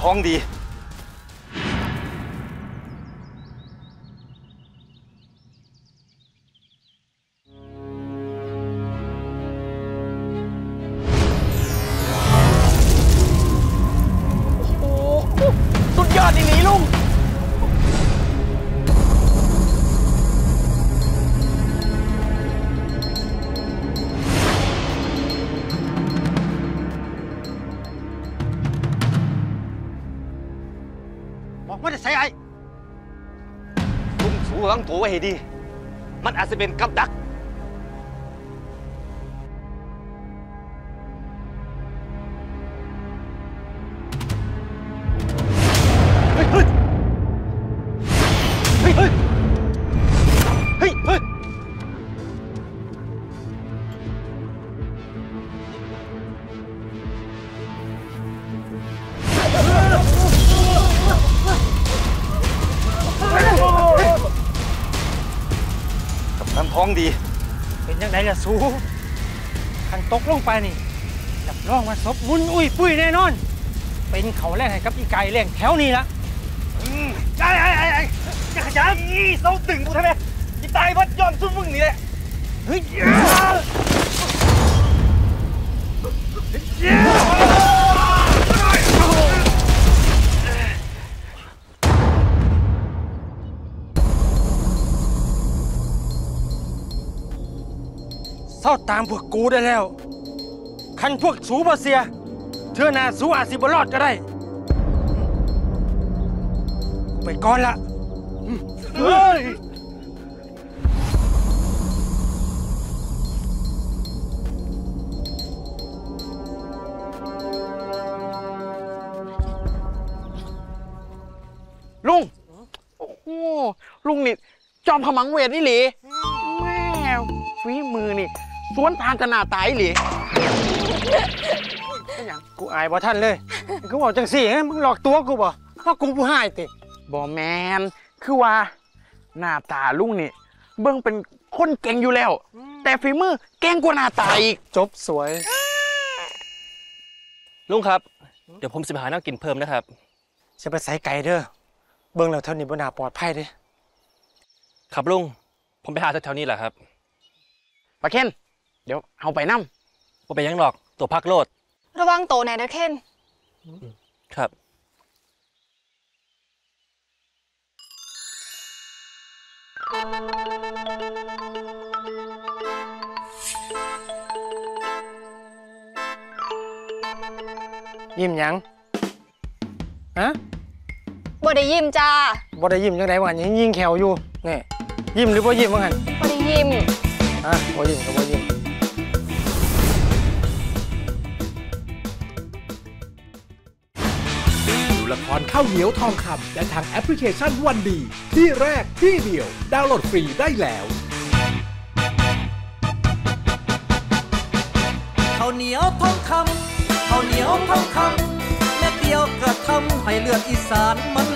ท้องดี อ้ไอ้ลุงสูหลังตัวไว้ให้ดี มันอาจจะเป็นกับดักเฮ้ยเฮ้ยเฮ้ย ท้องดี เป็นยังไงล่ะสูขันตกลงไปนี่จับรองมาศพมุนอุ้ยปุ้ยแน่นอน เป็นเขาแรกให้กับอีไก่แรงแถวนี้ละไอ้ไอ้ไอ้ไอ้จะขยันอีเสาตึงกูทำไมอีตายวัดย้อนซุ่มมึงนี่แหละเฮ้ย เศร้าตามพวกกูได้แล้ว คันพวกสูบเสีย เธอนาสูอาจสิบรอดก็ได้ ไปก่อนละเฮ้ยลุง โอ้โหลุงนี่ จอมขมังเวทนี่หลี แม่ฝีมือนี่สวนทางกันหนาตายหลีกูอายบ่ท่านเลยกูบอกจังสี่ให้มึงหลอกตัวกูบ่เพราะกูผู้ให้ติบอแมนคือว่าหน้าตาลุงนี่เบิ่งเป็นคนเก่งอยู่แล้ว แต่ฝีมือเก่งกว่าหน้าตาอีกจบสวย ลุงครับ เดี๋ยวผมจะไปหาน้ำกินเพิ่มนะครับ จะไปใส่ไก่เด้อเบิ่งแล้วเท่านี้บ่น่าปลอดภัยเด้ครับลุงผมไปหาแถวๆนี้แหละครับ ปะเคนเดี๋ยวเอาไปนั่มว่าไปยังหรอกตัวพักโลด ระวังโตแหน่เด้อเคนครับ ยิ้มหยังฮะบ่ได้ยิ้มจ้าบ่ได้ยิ้มจังได๋ว่าหันยังยิงแขวอยู่นี่ยิ้มหรือบ่ยิ้มว่าหันบ่ได้ยิ้ม ฮะบ่ยิ้มก็บ่ยิ้มดูละครข้าวเหนียวทองคำได้ทางแอปพลิเคชันวันดี ที่แรกที่เดียว ดาวน์โหลดฟรีได้แล้วข้าวเหนียวทองคำข้าวเหนียวทองคำแม่เดียวกระทำให้เลือดอีสานมัน